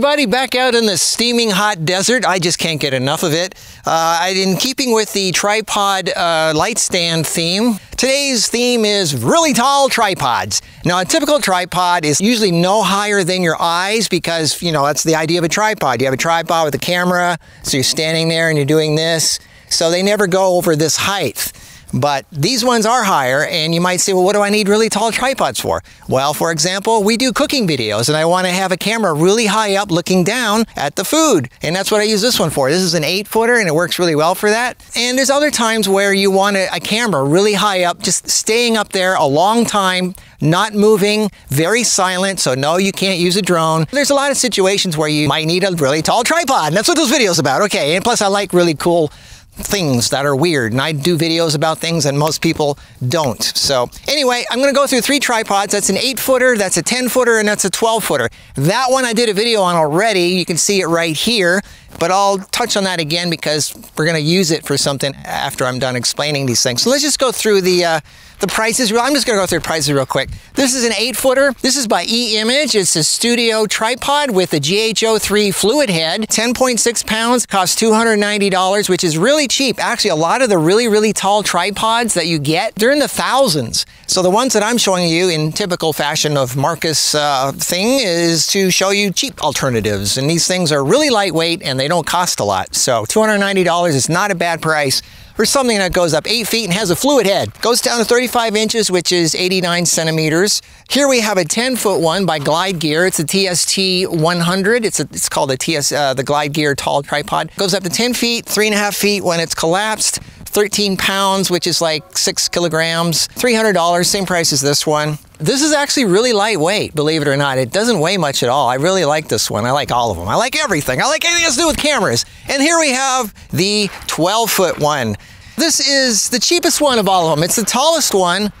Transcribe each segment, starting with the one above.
everybody, back out in the steaming hot desert. I just can't get enough of it. Uh, in keeping with the tripod uh, light stand theme, today's theme is really tall tripods. Now, a typical tripod is usually no higher than your eyes because, you know, that's the idea of a tripod. You have a tripod with a camera, so you're standing there and you're doing this. So they never go over this height. But these ones are higher, and you might say, well, what do I need really tall tripods for? Well, for example, we do cooking videos, and I want to have a camera really high up looking down at the food. And that's what I use this one for. This is an eight footer, and it works really well for that. And there's other times where you want a, a camera really high up, just staying up there a long time, not moving, very silent, so no, you can't use a drone. There's a lot of situations where you might need a really tall tripod, and that's what this video is about. Okay, and plus I like really cool things that are weird and I do videos about things that most people don't. So anyway, I'm gonna go through three tripods. That's an eight footer, that's a 10 footer, and that's a 12 footer. That one I did a video on already. You can see it right here, but I'll touch on that again because we're gonna use it for something after I'm done explaining these things. So let's just go through the uh, the prices, real. I'm just gonna go through prices real quick. This is an eight footer. This is by E-Image. It's a studio tripod with a GH03 fluid head, 10.6 pounds, costs $290, which is really cheap. Actually, a lot of the really, really tall tripods that you get, they're in the thousands. So the ones that I'm showing you in typical fashion of Markus uh, thing is to show you cheap alternatives. And these things are really lightweight and they don't cost a lot. So $290 is not a bad price for something that goes up 8 feet and has a fluid head. Goes down to 35 inches, which is 89 centimeters. Here we have a 10 foot one by Glide Gear. It's a TST 100. It's, a, it's called a TS, uh, the Glide Gear tall tripod. Goes up to 10 feet, 3.5 feet when it's collapsed. 13 pounds, which is like six kilograms, $300, same price as this one. This is actually really lightweight, believe it or not. It doesn't weigh much at all. I really like this one. I like all of them. I like everything. I like anything that's to do with cameras. And here we have the 12 foot one. This is the cheapest one of all of them. It's the tallest one,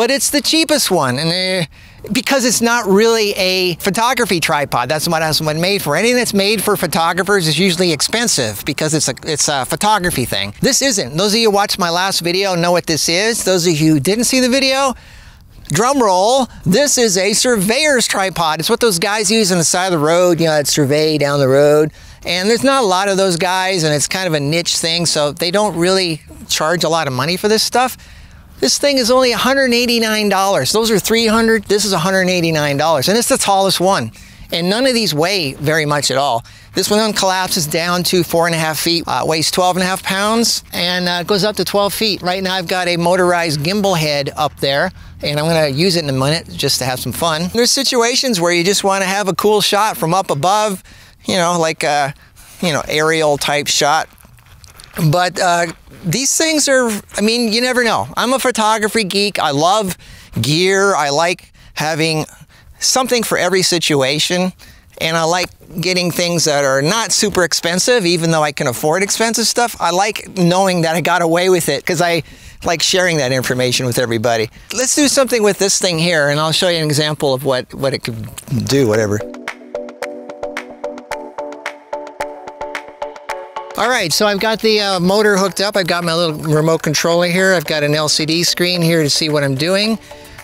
but it's the cheapest one. And uh, because it's not really a photography tripod. That's what it's made for. Anything that's made for photographers is usually expensive because it's a, it's a photography thing. This isn't. Those of you who watched my last video know what this is. Those of you who didn't see the video, drum roll, this is a surveyor's tripod. It's what those guys use on the side of the road, you know, that survey down the road. And there's not a lot of those guys and it's kind of a niche thing, so they don't really charge a lot of money for this stuff. This thing is only $189. Those are 300, this is $189, and it's the tallest one. And none of these weigh very much at all. This one collapses down to four and a half feet, uh, weighs 12 and a half pounds, and uh, goes up to 12 feet. Right now I've got a motorized gimbal head up there, and I'm gonna use it in a minute just to have some fun. There's situations where you just wanna have a cool shot from up above, you know, like a, you know, aerial type shot. But uh, these things are, I mean, you never know. I'm a photography geek. I love gear. I like having something for every situation. And I like getting things that are not super expensive, even though I can afford expensive stuff. I like knowing that I got away with it because I like sharing that information with everybody. Let's do something with this thing here, and I'll show you an example of what, what it could do, whatever. All right, so I've got the uh, motor hooked up. I've got my little remote controller here. I've got an LCD screen here to see what I'm doing.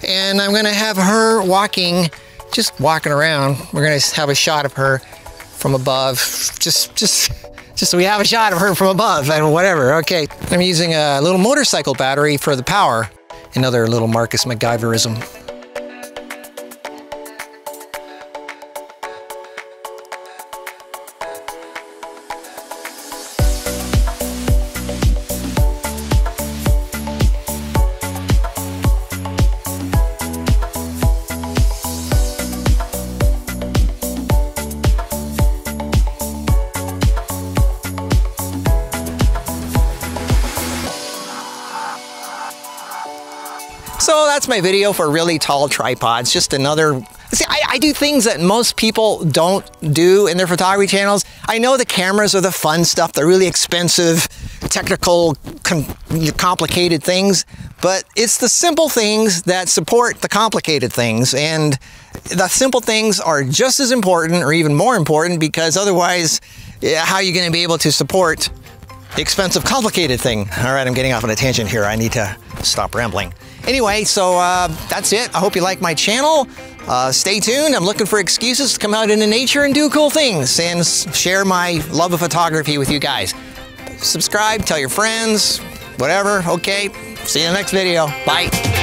And I'm gonna have her walking, just walking around. We're gonna have a shot of her from above. Just, just, just so we have a shot of her from above and whatever. Okay, I'm using a little motorcycle battery for the power. Another little Markus MacGyverism. So that's my video for really tall tripods. Just another, see, I, I, do things that most people don't do in their photography channels. I know the cameras are the fun stuff, the really expensive, technical, complicated things, but it's the simple things that support the complicated things. And the simple things are just as important or even more important because otherwise, how are you going to be able to support expensive, complicated thing? All right, I'm getting off on a tangent here. I need to stop rambling. Anyway, so uh, that's it. I hope you like my channel. Uh, stay tuned. I'm looking for excuses to come out into nature and do cool things and share my love of photography with you guys. Subscribe, tell your friends, whatever. Okay. See you in the next video. Bye.